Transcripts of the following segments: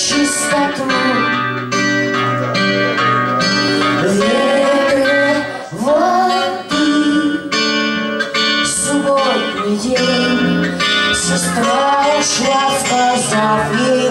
чистоту. Воды, субботний день, Сестра ушла, сказав ей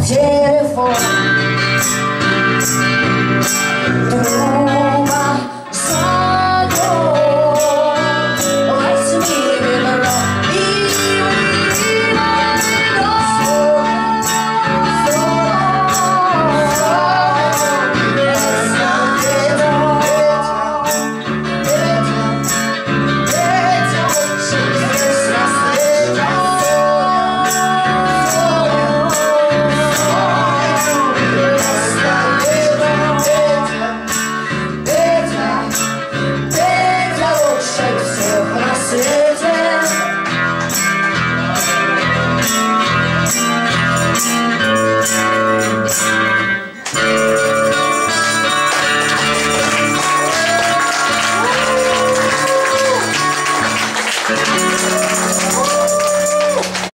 telephone